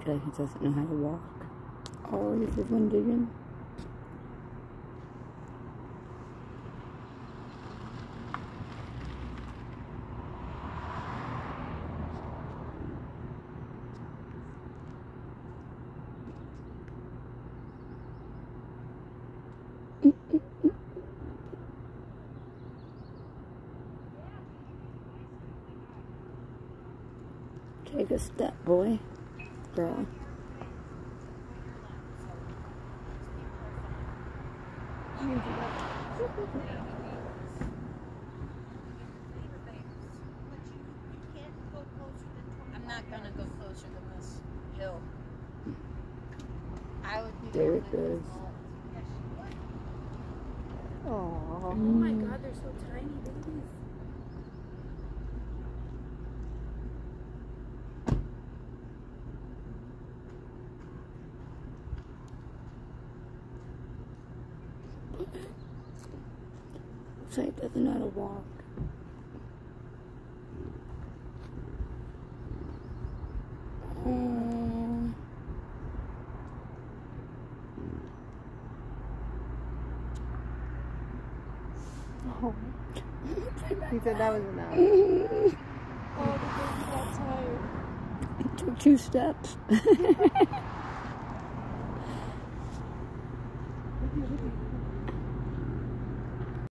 Okay, he doesn't know how to walk. Oh, this is one digging. Take a step, boy. Girl. I'm not gonna go closer than this hill. I would be There it goes. This wall. Aww. Oh my god, they're so tiny babies. Looks like he doesn't know how Oh. he said that was enough. Oh, I took two steps.